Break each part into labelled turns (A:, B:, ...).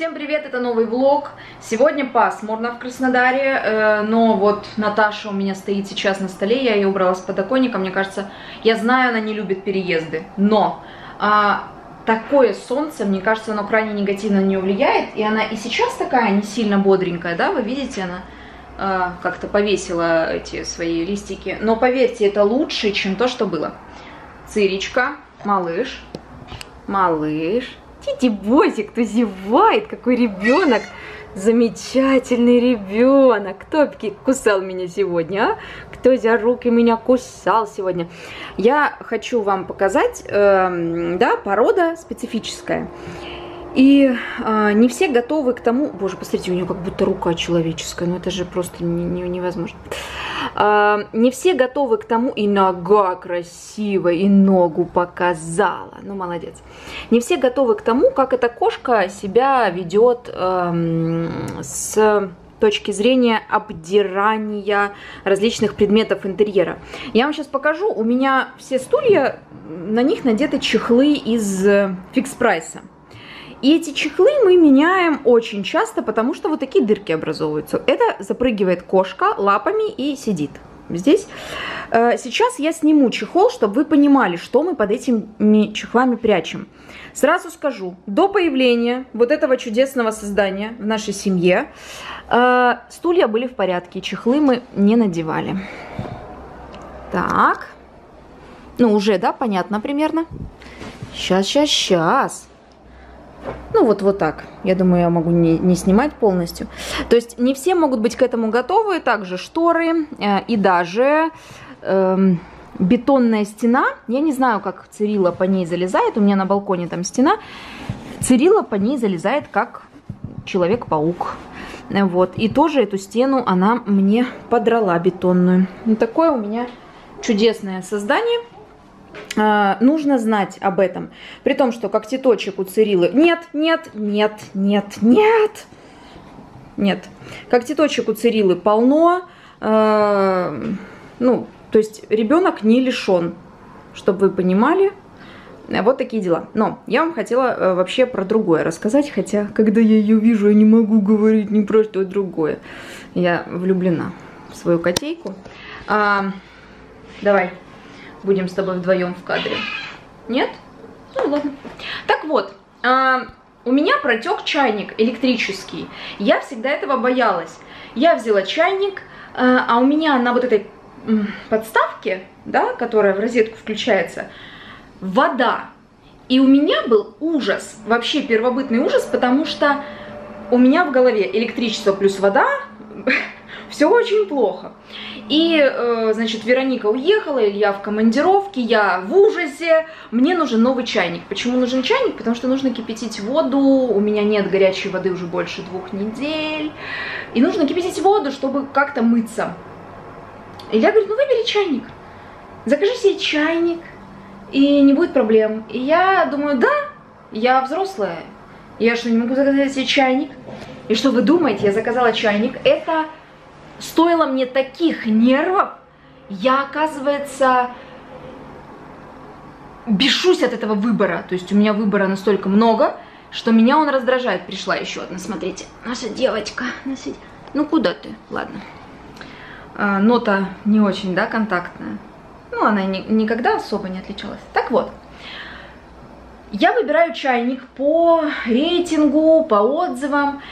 A: Всем привет, это новый влог. Сегодня пасмурно в Краснодаре, э, но вот Наташа у меня стоит сейчас на столе, я ее убрала с подоконника, мне кажется, я знаю, она не любит переезды, но а, такое солнце, мне кажется, оно крайне негативно на нее влияет, и она и сейчас такая не сильно бодренькая, да, вы видите, она а, как-то повесила эти свои листики, но поверьте, это лучше, чем то, что было. Циричка, малыш, малыш, Тити Бозик, кто зевает, какой ребенок. Замечательный ребенок. Кто кусал меня сегодня, а? Кто за руки меня кусал сегодня? Я хочу вам показать, э, да, порода специфическая. И э, не все готовы к тому... Боже, посмотрите, у нее как будто рука человеческая. Ну это же просто не, не, невозможно. Не все готовы к тому... И нога красивая, и ногу показала. Ну, молодец. Не все готовы к тому, как эта кошка себя ведет э, с точки зрения обдирания различных предметов интерьера. Я вам сейчас покажу. У меня все стулья, на них надеты чехлы из фикс прайса. И эти чехлы мы меняем очень часто, потому что вот такие дырки образовываются. Это запрыгивает кошка лапами и сидит здесь. Э, сейчас я сниму чехол, чтобы вы понимали, что мы под этими чехлами прячем. Сразу скажу, до появления вот этого чудесного создания в нашей семье э, стулья были в порядке, чехлы мы не надевали. Так, ну уже, да, понятно примерно. Сейчас, сейчас, сейчас. Ну, вот, вот так. Я думаю, я могу не, не снимать полностью. То есть не все могут быть к этому готовы. Также шторы э, и даже э, бетонная стена. Я не знаю, как Цирила по ней залезает. У меня на балконе там стена. Цирила по ней залезает как Человек-паук. Вот. И тоже эту стену она мне подрала бетонную. Вот такое у меня чудесное создание. А, нужно знать об этом. При том, что когтеточек у Цирилы... Нет, нет, нет, нет, нет. Нет. Когтеточек у Цирилы полно. Э, ну, то есть ребенок не лишен, чтобы вы понимали. Вот такие дела. Но я вам хотела э, вообще про другое рассказать, хотя, когда я ее вижу, я не могу говорить ни про что другое. Я влюблена в свою котейку. А, давай будем с тобой вдвоем в кадре. Нет? Ну ладно. Так вот, э, у меня протек чайник электрический. Я всегда этого боялась. Я взяла чайник, э, а у меня на вот этой подставке, да, которая в розетку включается, вода. И у меня был ужас, вообще первобытный ужас, потому что у меня в голове электричество плюс вода, все очень плохо. И, э, значит, Вероника уехала, Илья в командировке, я в ужасе, мне нужен новый чайник. Почему нужен чайник? Потому что нужно кипятить воду, у меня нет горячей воды уже больше двух недель, и нужно кипятить воду, чтобы как-то мыться. Илья говорит, ну выбери чайник, закажи себе чайник, и не будет проблем. И я думаю, да, я взрослая, я что, не могу заказать себе чайник? И что вы думаете, я заказала чайник, это стоило мне таких нервов, я, оказывается, бешусь от этого выбора. То есть у меня выбора настолько много, что меня он раздражает. Пришла еще одна, смотрите, наша девочка. Наша... Ну куда ты? Ладно. А, нота не очень, да, контактная. Ну, она ни, никогда особо не отличалась. Так вот, я выбираю чайник по рейтингу, по отзывам.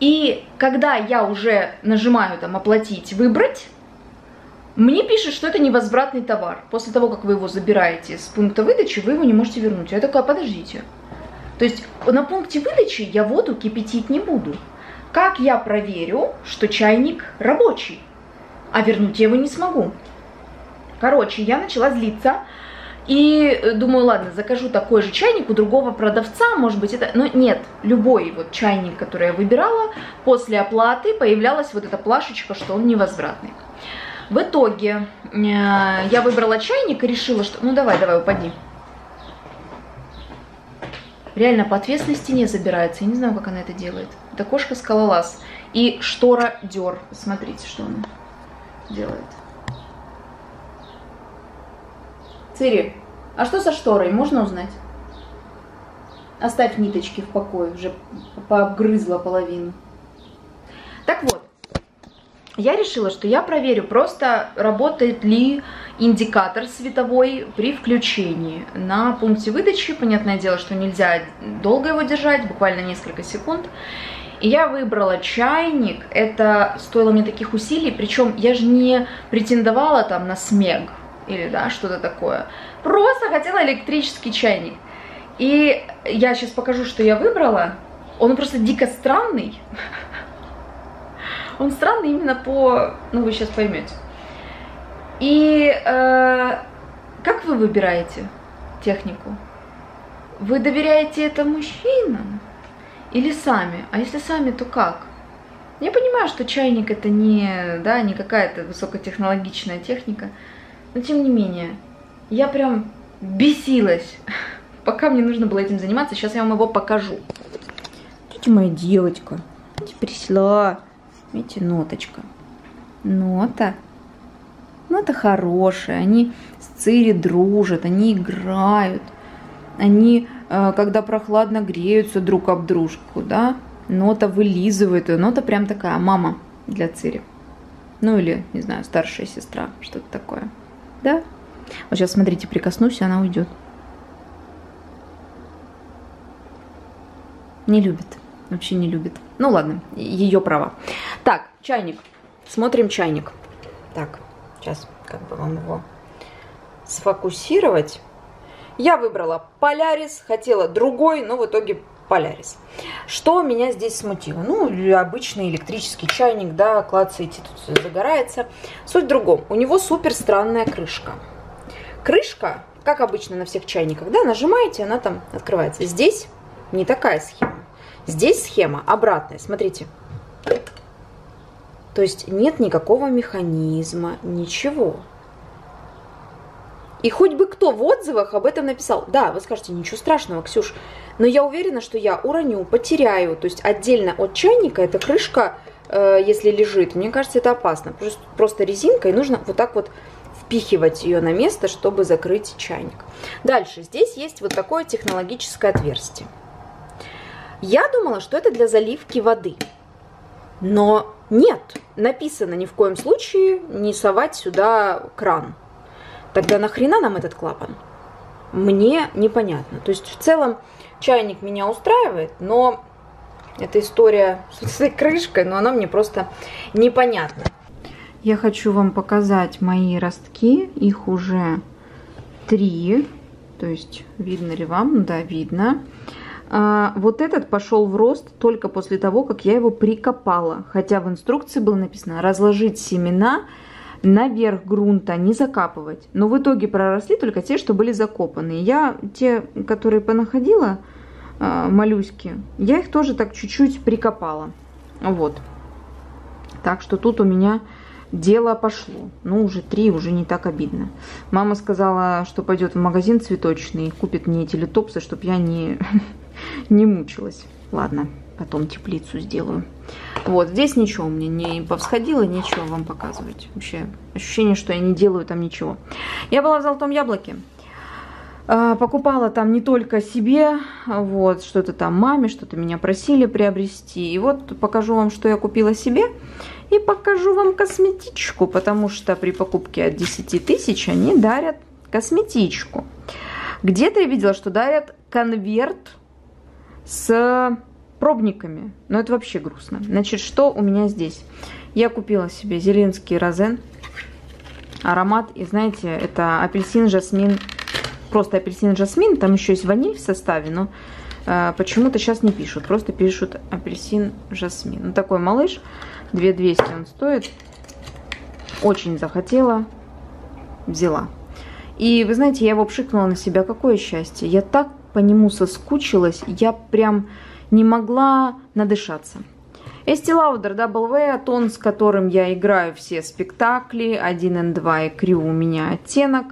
A: И когда я уже нажимаю там оплатить, выбрать, мне пишет, что это невозвратный товар. После того, как вы его забираете с пункта выдачи, вы его не можете вернуть. Я такая, подождите. То есть на пункте выдачи я воду кипятить не буду. Как я проверю, что чайник рабочий, а вернуть я его не смогу? Короче, я начала злиться, и э, думаю, ладно, закажу такой же чайник у другого продавца, может быть это... Но нет, любой вот чайник, который я выбирала, после оплаты появлялась вот эта плашечка, что он невозвратный. В итоге э, я выбрала чайник и решила, что... Ну давай, давай, упади. Реально по ответственной стене забирается. Я не знаю, как она это делает. Это кошка скалолаз. И штора дер. Смотрите, что она делает. Цири, а что со шторой, можно узнать? Оставь ниточки в покое, уже пообгрызла половину. Так вот, я решила, что я проверю просто, работает ли индикатор световой при включении. На пункте выдачи, понятное дело, что нельзя долго его держать, буквально несколько секунд. И я выбрала чайник, это стоило мне таких усилий, причем я же не претендовала там на смег или да, что-то такое. Просто хотела электрический чайник. И я сейчас покажу, что я выбрала. Он просто дико странный. Он странный именно по... Ну, вы сейчас поймете. И э, как вы выбираете технику? Вы доверяете это мужчинам или сами? А если сами, то как? Я понимаю, что чайник это не, да, не какая-то высокотехнологичная техника, но тем не менее, я прям бесилась, пока мне нужно было этим заниматься. Сейчас я вам его покажу. Видите, моя девочка, присла. Видите, ноточка. Нота. Нота хорошая. Они с Цири дружат, они играют. Они, э, когда прохладно греются друг об дружку, да, нота вылизывает ее. Нота прям такая мама для Цири. Ну или, не знаю, старшая сестра, что-то такое. Да? Вот сейчас, смотрите, прикоснусь, и она уйдет. Не любит. Вообще не любит. Ну ладно, ее права. Так, чайник. Смотрим чайник. Так, сейчас как бы вам его сфокусировать. Я выбрала Полярис, хотела другой, но в итоге Полярис. Что меня здесь смутило? Ну, обычный электрический чайник, да, клацаете, тут загорается. Суть в другом. У него супер странная крышка. Крышка, как обычно на всех чайниках, да, нажимаете, она там открывается. Здесь не такая схема. Здесь схема обратная, смотрите. То есть нет никакого механизма, ничего. И хоть бы кто в отзывах об этом написал, да, вы скажете, ничего страшного, Ксюш, но я уверена, что я уроню, потеряю. То есть отдельно от чайника эта крышка, э, если лежит, мне кажется, это опасно. Просто, резинкой нужно вот так вот впихивать ее на место, чтобы закрыть чайник. Дальше, здесь есть вот такое технологическое отверстие. Я думала, что это для заливки воды. Но нет, написано ни в коем случае не совать сюда кран. Тогда нахрена нам этот клапан? Мне непонятно. То есть в целом чайник меня устраивает, но эта история с этой крышкой, но она мне просто непонятна. Я хочу вам показать мои ростки. Их уже три. То есть видно ли вам? Да, видно. А, вот этот пошел в рост только после того, как я его прикопала. Хотя в инструкции было написано разложить семена наверх грунта, не закапывать. Но в итоге проросли только те, что были закопаны. Я те, которые понаходила, э, моллюски, я их тоже так чуть-чуть прикопала. Вот. Так что тут у меня дело пошло. Ну, уже три, уже не так обидно. Мама сказала, что пойдет в магазин цветочный купит мне эти литопсы, чтобы я не, не мучилась. Ладно, потом теплицу сделаю. Вот, здесь ничего меня не повсходило, нечего вам показывать. Вообще, ощущение, что я не делаю там ничего. Я была в Золотом Яблоке. А, покупала там не только себе, вот, что-то там маме, что-то меня просили приобрести. И вот покажу вам, что я купила себе. И покажу вам косметичку, потому что при покупке от 10 тысяч они дарят косметичку. Где-то я видела, что дарят конверт с пробниками. Но это вообще грустно. Значит, что у меня здесь? Я купила себе Зеленский розен. Аромат, и знаете, это апельсин, жасмин, просто апельсин, жасмин. Там еще есть ваниль в составе, но э, почему-то сейчас не пишут. Просто пишут апельсин, жасмин. Ну, такой малыш. 2200 он стоит. Очень захотела, взяла. И вы знаете, я его пшикнула на себя. Какое счастье. Я так по нему соскучилась. Я прям не могла надышаться. Estee Lauder W, тон, с которым я играю все спектакли, 1N2 и Крю у меня оттенок,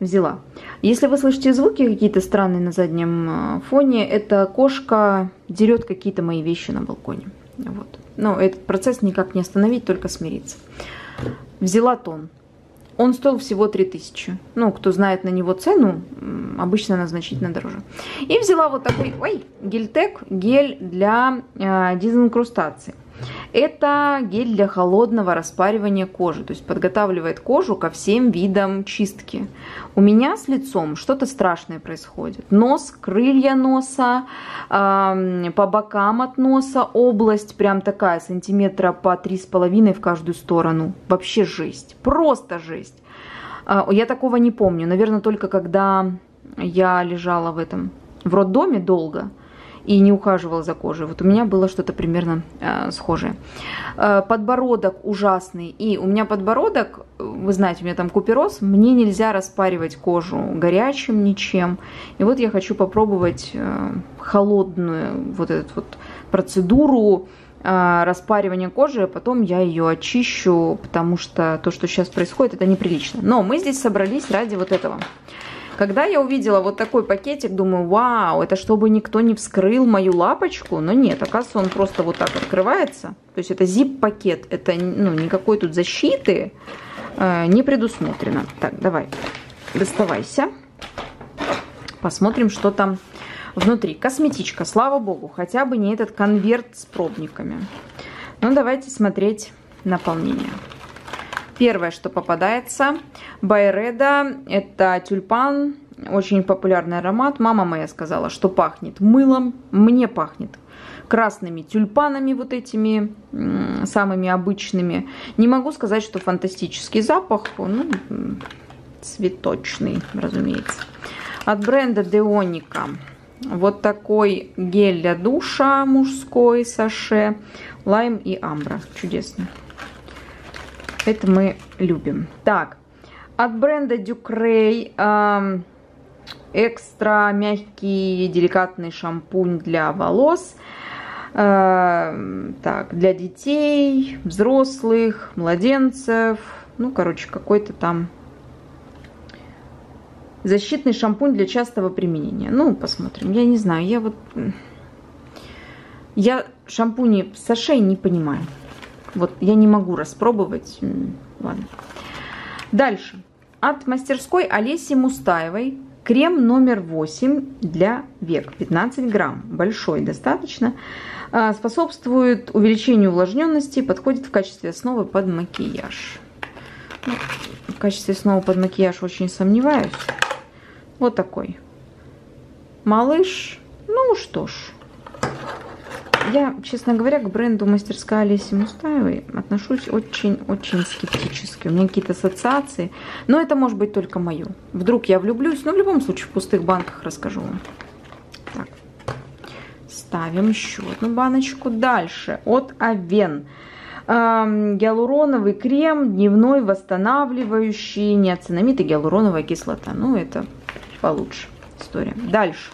A: взяла. Если вы слышите звуки какие-то странные на заднем э, фоне, это кошка дерет какие-то мои вещи на балконе. Вот. Но этот процесс никак не остановить, только смириться. Взяла тон. Он стоил всего 3000. Ну, кто знает на него цену, обычно она значительно дороже. И взяла вот такой, ой, гельтек, гель для э, дезинкрустации. Это гель для холодного распаривания кожи, то есть подготавливает кожу ко всем видам чистки. У меня с лицом что-то страшное происходит. Нос, крылья носа, э, по бокам от носа область прям такая, сантиметра по три с половиной в каждую сторону. Вообще жесть, просто жесть. Э, я такого не помню, наверное, только когда я лежала в этом, в роддоме долго – и не ухаживала за кожей. Вот у меня было что-то примерно э, схожее. Э, подбородок ужасный. И у меня подбородок, вы знаете, у меня там купероз, мне нельзя распаривать кожу горячим ничем. И вот я хочу попробовать э, холодную вот эту вот процедуру э, распаривания кожи, а потом я ее очищу, потому что то, что сейчас происходит, это неприлично. Но мы здесь собрались ради вот этого. Когда я увидела вот такой пакетик, думаю, вау, это чтобы никто не вскрыл мою лапочку. Но нет, оказывается, он просто вот так открывается. То есть это zip-пакет, это ну, никакой тут защиты э, не предусмотрено. Так, давай, доставайся. Посмотрим, что там внутри. Косметичка, слава богу, хотя бы не этот конверт с пробниками. Ну, давайте смотреть наполнение. Первое, что попадается, Байреда, это тюльпан, очень популярный аромат. Мама моя сказала, что пахнет мылом, мне пахнет красными тюльпанами вот этими самыми обычными. Не могу сказать, что фантастический запах, ну, цветочный, разумеется. От бренда Деоника вот такой гель для душа мужской саше, лайм и амбра. Чудесно. Это мы любим. Так, от бренда Ducray э, экстра мягкий деликатный шампунь для волос. Э, так, для детей, взрослых, младенцев. Ну, короче, какой-то там защитный шампунь для частого применения. Ну, посмотрим. Я не знаю, я вот... Я шампуни Сашей не понимаю. Вот я не могу распробовать. Ладно. Дальше. От мастерской Олеси Мустаевой крем номер 8 для век. 15 грамм. Большой достаточно. А, способствует увеличению увлажненности. Подходит в качестве основы под макияж. Ну, в качестве основы под макияж очень сомневаюсь. Вот такой. Малыш. Ну что ж. Я, честно говоря, к бренду мастерская Олеси Мустаевой отношусь очень-очень скептически. У меня какие-то ассоциации. Но это может быть только мое. Вдруг я влюблюсь. Но в любом случае в пустых банках расскажу вам. Так. Ставим еще одну баночку. Дальше. От Авен. Эм, гиалуроновый крем, дневной, восстанавливающий, неоцинамид и гиалуроновая кислота. Ну, это получше история. Дальше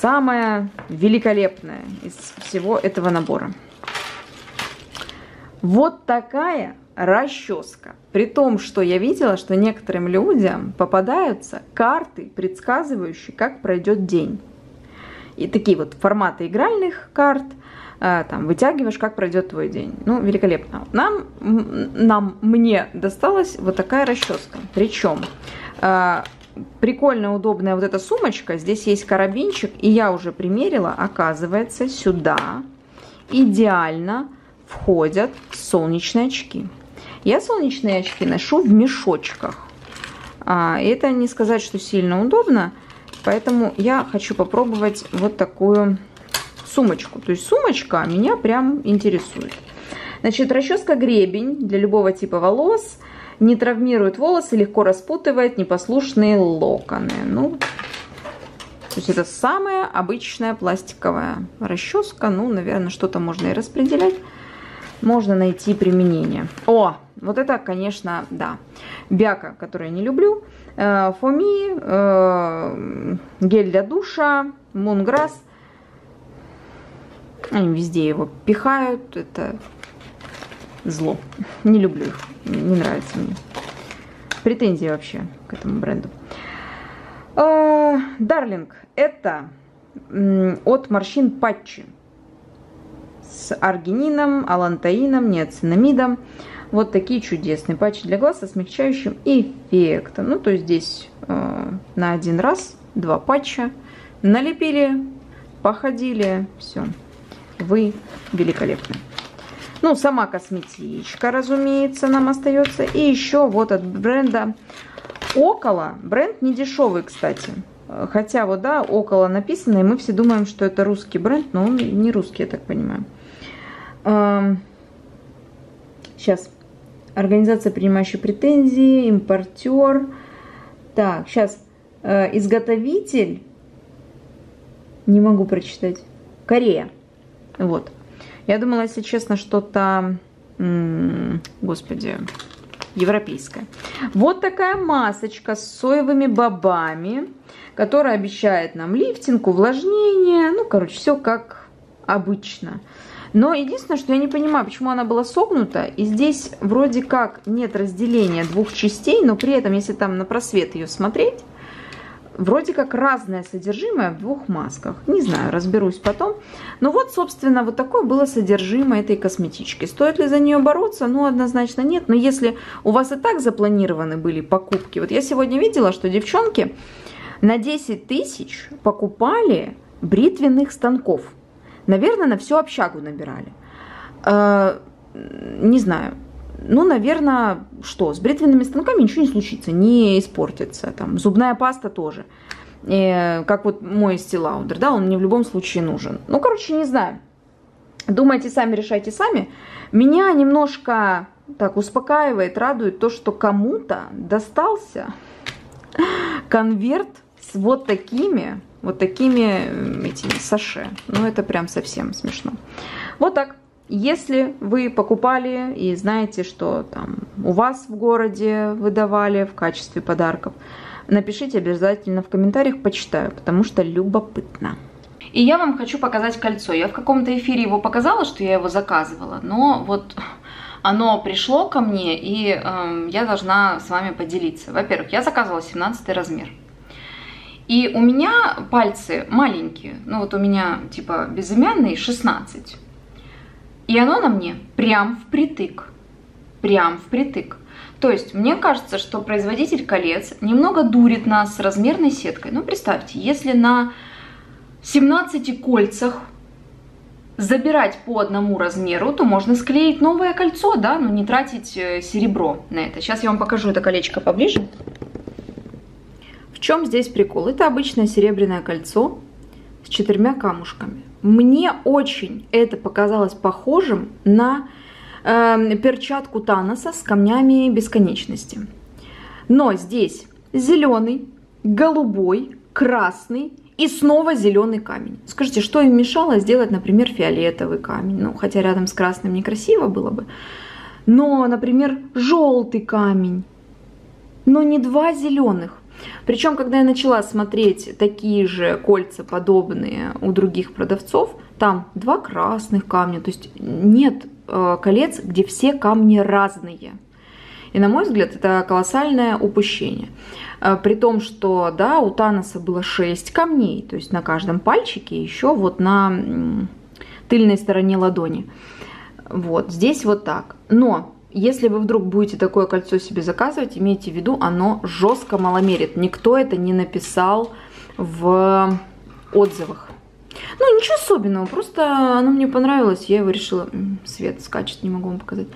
A: самое великолепное из всего этого набора. Вот такая расческа. При том, что я видела, что некоторым людям попадаются карты, предсказывающие, как пройдет день. И такие вот форматы игральных карт, э, там, вытягиваешь, как пройдет твой день. Ну, великолепно. Нам, нам, мне досталась вот такая расческа. Причем э, прикольная, удобная вот эта сумочка. Здесь есть карабинчик, и я уже примерила. Оказывается, сюда идеально входят солнечные очки. Я солнечные очки ношу в мешочках. А, это не сказать, что сильно удобно, поэтому я хочу попробовать вот такую сумочку. То есть сумочка меня прям интересует. Значит, расческа гребень для любого типа волос – не травмирует волосы, легко распутывает непослушные локоны. Ну, то есть это самая обычная пластиковая расческа. Ну, наверное, что-то можно и распределять. Можно найти применение. О, вот это, конечно, да. Бяка, который я не люблю. Э, Фоми, э, гель для душа, Мунграсс. Они везде его пихают. Это зло. Не люблю их, не нравится мне. Претензии вообще к этому бренду. Дарлинг, это от морщин патчи. с аргинином, алантаином, неоцинамидом. Вот такие чудесные патчи для глаз со смягчающим эффектом. Ну, то есть здесь э, на один раз два патча. Налепили, походили, все. Вы великолепны. Ну, сама косметичка, разумеется, нам остается. И еще вот от бренда Около. Бренд не дешевый, кстати. Хотя вот, да, около написано, и мы все думаем, что это русский бренд, но он не русский, я так понимаю. Сейчас. Эм, Организация, принимающая претензии, импортер. Так, сейчас. Э, изготовитель. Не могу прочитать. Корея. Вот. Я думала, если честно, что-то... Господи, европейская. Вот такая масочка с соевыми бобами, которая обещает нам лифтинг, увлажнение. Ну, короче, все как обычно. Но единственное, что я не понимаю, почему она была согнута. И здесь вроде как нет разделения двух частей, но при этом, если там на просвет ее смотреть, вроде как разное содержимое в двух масках. Не знаю, разберусь потом. Но вот, собственно, вот такое было содержимое этой косметички. Стоит ли за нее бороться? Ну, однозначно нет. Но если у вас и так запланированы были покупки. Вот я сегодня видела, что девчонки на 10 тысяч покупали бритвенных станков. Наверное, на всю общагу набирали. Э, не знаю, ну, наверное, что, с бритвенными станками ничего не случится, не испортится. Там, зубная паста тоже. И, э, как вот мой стилаудер, да, он мне в любом случае нужен. Ну, короче, не знаю. Думайте сами, решайте сами. Меня немножко так успокаивает, радует то, что кому-то достался конверт с вот такими, вот такими этими саше. Ну, это прям совсем смешно. Вот так. Если вы покупали и знаете, что там у вас в городе выдавали в качестве подарков, напишите обязательно в комментариях, почитаю, потому что любопытно. И я вам хочу показать кольцо. Я в каком-то эфире его показала, что я его заказывала, но вот оно пришло ко мне, и э, я должна с вами поделиться. Во-первых, я заказывала 17 размер. И у меня пальцы маленькие, ну вот у меня типа безымянный 16. И оно на мне прям впритык. Прям впритык. То есть, мне кажется, что производитель колец немного дурит нас с размерной сеткой. Ну, представьте, если на 17 кольцах забирать по одному размеру, то можно склеить новое кольцо, да, но не тратить э, серебро на это. Сейчас я вам покажу это колечко поближе. В чем здесь прикол? Это обычное серебряное кольцо с четырьмя камушками. Мне очень это показалось похожим на э, перчатку Таноса с камнями бесконечности. Но здесь зеленый, голубой, красный и снова зеленый камень. Скажите, что им мешало сделать, например, фиолетовый камень? Ну, хотя рядом с красным некрасиво было бы. Но, например, желтый камень. Но не два зеленых. Причем, когда я начала смотреть такие же кольца, подобные у других продавцов, там два красных камня, то есть нет э, колец, где все камни разные. И на мой взгляд, это колоссальное упущение. Э, при том, что да, у Таноса было 6 камней, то есть на каждом пальчике, еще вот на тыльной стороне ладони. Вот, здесь вот так. Но если вы вдруг будете такое кольцо себе заказывать, имейте в виду, оно жестко маломерит. Никто это не написал в отзывах. Ну, ничего особенного, просто оно мне понравилось, я его решила... Свет скачет, не могу вам показать.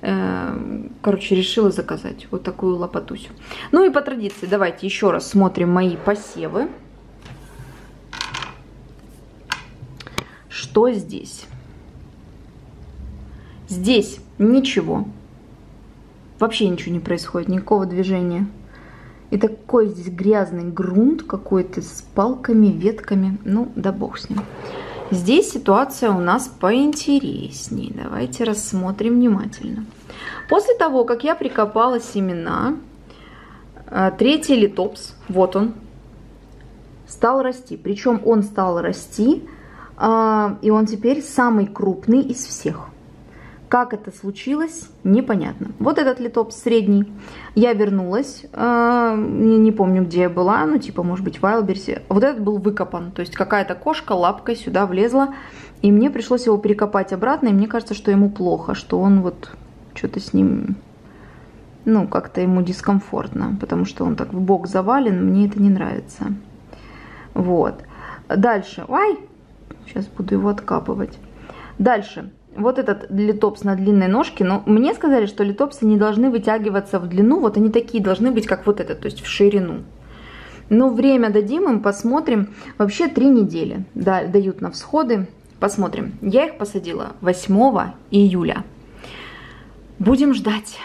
A: Э, короче, решила заказать вот такую лопатусю. Ну и по традиции, давайте еще раз смотрим мои посевы. Что здесь? Здесь ничего вообще ничего не происходит, никакого движения. И такой здесь грязный грунт какой-то с палками, ветками. Ну, да бог с ним. Здесь ситуация у нас поинтереснее. Давайте рассмотрим внимательно. После того, как я прикопала семена, э, третий литопс, вот он, стал расти. Причем он стал расти, а, и он теперь самый крупный из всех. Как это случилось, непонятно. Вот этот литопс средний. Я вернулась, э, не помню, где я была, ну, типа, может быть, в Вайлберсе. Вот этот был выкопан, то есть какая-то кошка лапкой сюда влезла, и мне пришлось его перекопать обратно, и мне кажется, что ему плохо, что он вот что-то с ним, ну, как-то ему дискомфортно, потому что он так в бок завален, мне это не нравится. Вот. Дальше. Ай! Сейчас буду его откапывать. Дальше вот этот литопс на длинной ножке, но мне сказали, что литопсы не должны вытягиваться в длину, вот они такие должны быть, как вот этот, то есть в ширину. Но время дадим им, посмотрим. Вообще три недели да, дают на всходы. Посмотрим. Я их посадила 8 июля. Будем ждать.